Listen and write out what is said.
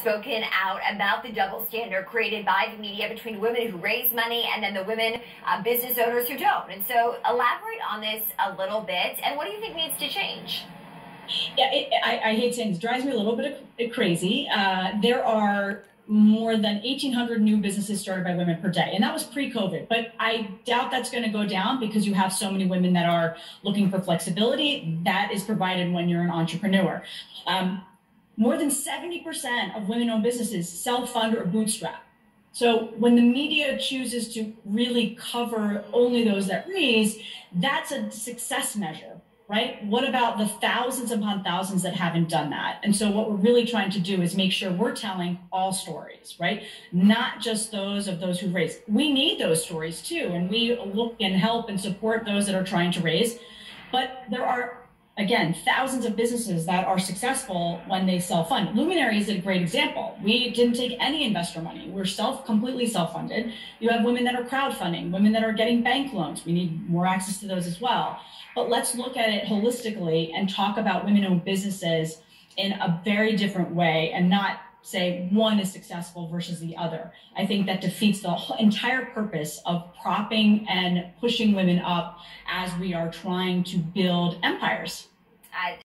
spoken out about the double standard created by the media between women who raise money and then the women uh, business owners who don't. And so, elaborate on this a little bit. And what do you think needs to change? Yeah, it, I, I, hate saying it drives me a little bit crazy. Uh, there are more than 1,800 new businesses started by women per day. And that was pre COVID. But I doubt that's going to go down because you have so many women that are looking for flexibility. That is provided when you're an entrepreneur. Um, more than 70% of women owned businesses self fund or bootstrap. So when the media chooses to really cover only those that raise, that's a success measure right? What about the thousands upon thousands that haven't done that? And so what we're really trying to do is make sure we're telling all stories, right? Not just those of those who raise. We need those stories too. And we look and help and support those that are trying to raise. But there are again, thousands of businesses that are successful when they self-fund. Luminary is a great example. We didn't take any investor money. We're self completely self-funded. You have women that are crowdfunding, women that are getting bank loans. We need more access to those as well. But let's look at it holistically and talk about women-owned businesses in a very different way and not say one is successful versus the other. I think that defeats the entire purpose of propping and pushing women up as we are trying to build empires. I